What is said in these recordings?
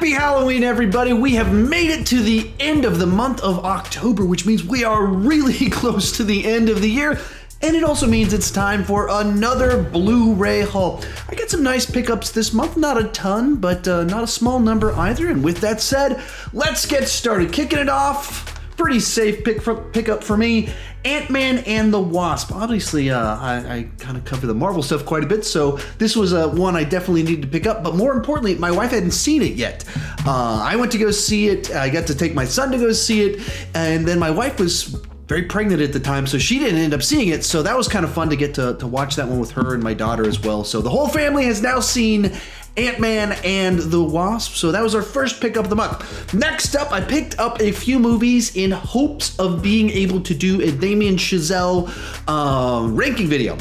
Happy Halloween, everybody! We have made it to the end of the month of October, which means we are really close to the end of the year. And it also means it's time for another Blu-ray haul. I got some nice pickups this month, not a ton, but uh, not a small number either. And with that said, let's get started. Kicking it off, pretty safe pick for, pickup for me. Ant-Man and the Wasp. Obviously, uh, I, I kind of cover the Marvel stuff quite a bit, so this was uh, one I definitely needed to pick up. But more importantly, my wife hadn't seen it yet. Uh, I went to go see it. I got to take my son to go see it, and then my wife was very pregnant at the time, so she didn't end up seeing it. So that was kind of fun to get to, to watch that one with her and my daughter as well. So the whole family has now seen Ant-Man and the Wasp. So that was our first pickup of the month. Next up, I picked up a few movies in hopes of being able to do a Damien Chazelle uh, ranking video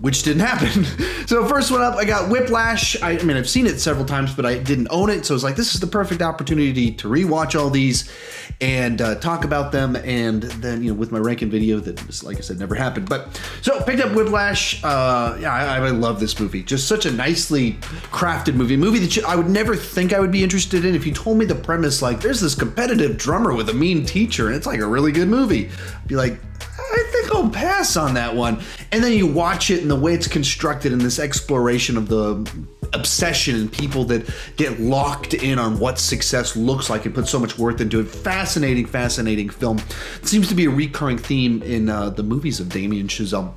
which didn't happen. so first one up, I got Whiplash. I, I, mean, I've seen it several times, but I didn't own it. So it's like, this is the perfect opportunity to rewatch all these and uh, talk about them. And then, you know, with my ranking video that was, like I said, never happened. But so picked up Whiplash. Uh, yeah, I, I, love this movie. Just such a nicely crafted movie. A movie that you, I would never think I would be interested in if you told me the premise, like there's this competitive drummer with a mean teacher and it's like a really good movie. I'd be like, I think I'll pass on that one. And then you watch it and the way it's constructed and this exploration of the obsession and people that get locked in on what success looks like and put so much worth into it. Fascinating, fascinating film. It seems to be a recurring theme in uh, the movies of Damien Chazelle.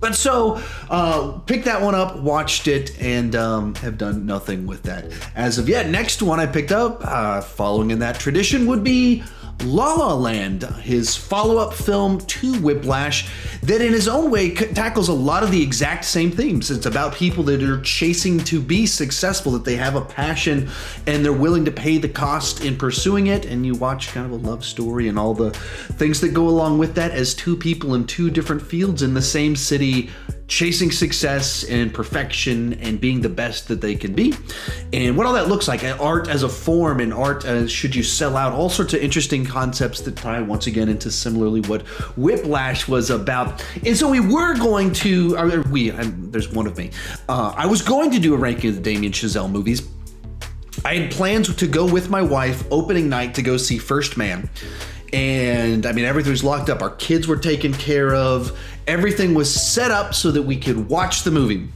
But so, uh, picked that one up, watched it, and um, have done nothing with that as of yet. Next one I picked up, uh, following in that tradition, would be La La Land, his follow up film to Whiplash, that in his own way tackles a lot of the exact same themes. It's about people that are chasing to be successful, that they have a passion and they're willing to pay the cost in pursuing it. And you watch kind of a love story and all the things that go along with that as two people in two different fields in the same city chasing success and perfection and being the best that they can be. And what all that looks like art as a form and art as should you sell out all sorts of interesting concepts that tie once again into similarly what whiplash was about. And so we were going to or we I'm, there's one of me. Uh, i was going to do a ranking of the damien chazelle movies. I had plans to go with my wife opening night to go see first man and I mean everything was locked up. Our kids were taken care of. Everything was set up so that we could watch the movie.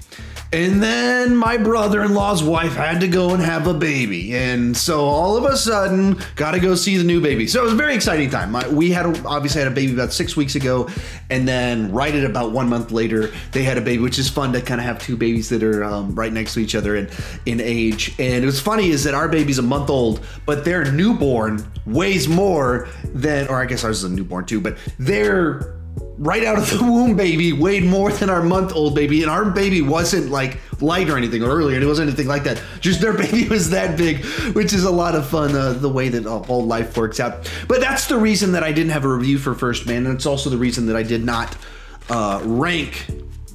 And then my brother-in-law's wife had to go and have a baby, and so all of a sudden, got to go see the new baby. So it was a very exciting time. My, we had obviously had a baby about six weeks ago, and then right at about one month later, they had a baby, which is fun to kind of have two babies that are um, right next to each other in in age. And what's funny is that our baby's a month old, but their newborn weighs more than, or I guess ours is a newborn too, but their right out of the womb baby weighed more than our month old baby and our baby wasn't like light or anything or earlier it wasn't anything like that. Just their baby was that big which is a lot of fun uh, the way that all life works out. But that's the reason that i didn't have a review for first man and it's also the reason that i did not uh, rank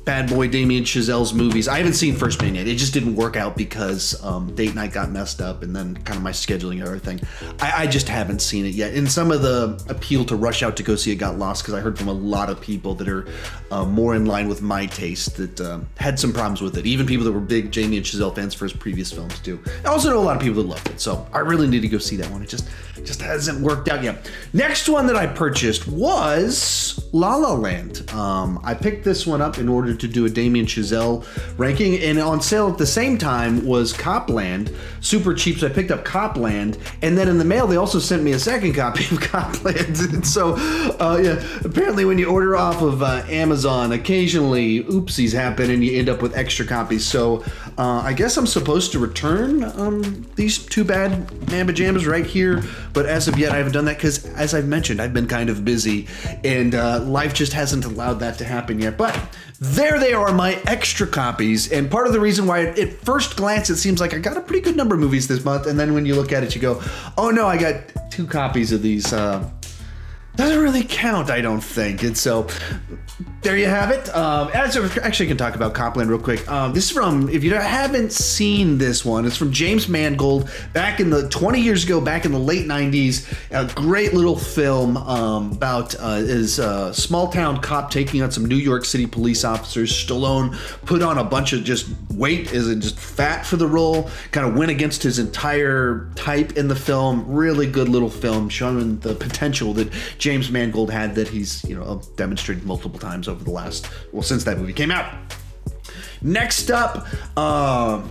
Bad Boy Damien Chazelle's movies. I haven't seen First Man yet. It just didn't work out because um, date night got messed up and then kind of my scheduling and everything. I, I, just haven't seen it yet. And some of the appeal to rush out to go see it got lost because I heard from a lot of people that are uh, more in line with my taste that uh, had some problems with it. Even people that were big Damien Chazelle fans for his previous films too. I also know a lot of people that loved it. So I really need to go see that one. It just just hasn't worked out yet. Next one that I purchased was La La Land. Um, I picked this one up in order to do a Damien Chazelle ranking, and on sale at the same time was Copland, super cheap. So I picked up Copland, and then in the mail they also sent me a second copy of Copland. and so, uh, yeah, apparently when you order off of uh, Amazon, occasionally oopsies happen, and you end up with extra copies. So uh, I guess I'm supposed to return um, these two bad Mamba Jams right here but as of yet, I haven't done that because, as I've mentioned, I've been kind of busy and uh, life just hasn't allowed that to happen yet. But there they are, my extra copies. And part of the reason why, at first glance, it seems like I got a pretty good number of movies this month. And then when you look at it, you go, oh no, I got two copies of these. Uh, doesn't really count, I don't think. And so there you have it. Um, as I actually can talk about Copland real quick. Um, this is from, if you haven't seen this one, it's from James Mangold back in the 20 years ago, back in the late 90s. A great little film um, about uh, his uh, small town cop taking on some New York City police officers. Stallone put on a bunch of just weight, is it just fat for the role? Kind of went against his entire type in the film. Really good little film showing the potential that James Mangold had that he's you know demonstrated multiple times over the last well since that movie came out. Next up, uh,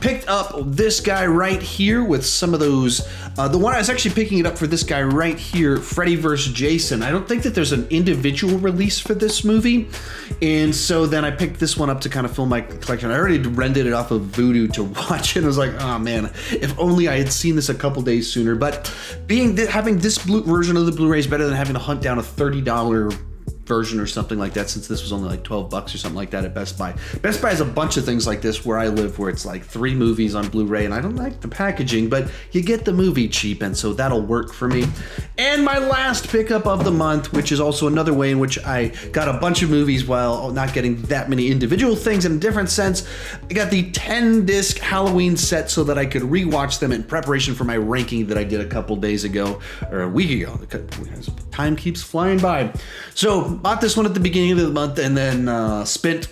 picked up this guy right here with some of those. Uh, the one I was actually picking it up for this guy right here, Freddy vs. Jason. I don't think that there's an individual release for this movie, and so then I picked this one up to kind of fill my collection. I already rented it off of Vudu to watch it. I was like, oh man, if only I had seen this a couple days sooner. But being th- having this blue version of the Blu-ray is better than having to hunt down a thirty dollar version or something like that since this was only like 12 bucks or something like that at Best Buy. Best Buy has a bunch of things like this where I live where it's like three movies on Blu-ray and I don't like the packaging, but you get the movie cheap and so that'll work for me. And my last pickup of the month, which is also another way in which I got a bunch of movies while not getting that many individual things in a different sense. I got the 10 disc Halloween set so that I could rewatch them in preparation for my ranking that I did a couple days ago or a week ago. Time keeps flying by. So bought this one at the beginning of the month and then uh, spent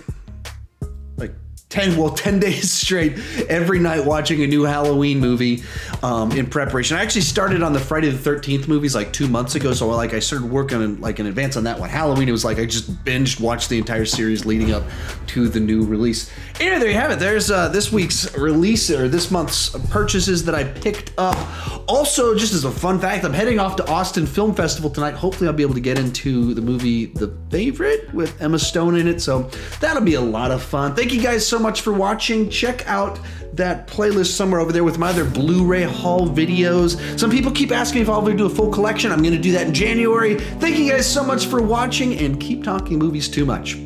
10 well 10 days straight every night watching a new halloween movie um, in preparation. I actually started on the friday the 13th movies like two months ago so like i started working in, like in advance on that one. Halloween it was like i just binged watched the entire series leading up to the new release. Anyway there you have it. There's uh, this week's release or this month's purchases that i picked up. Also just as a fun fact i'm heading off to austin film festival tonight. Hopefully i'll be able to get into the movie the favorite with emma stone in it so that'll be a lot of fun. Thank you guys so much for watching. Check out that playlist somewhere over there with my other Blu-ray haul videos. Some people keep asking if I'll ever do a full collection. I'm to do that in January. Thank you guys so much for watching and keep talking movies too much.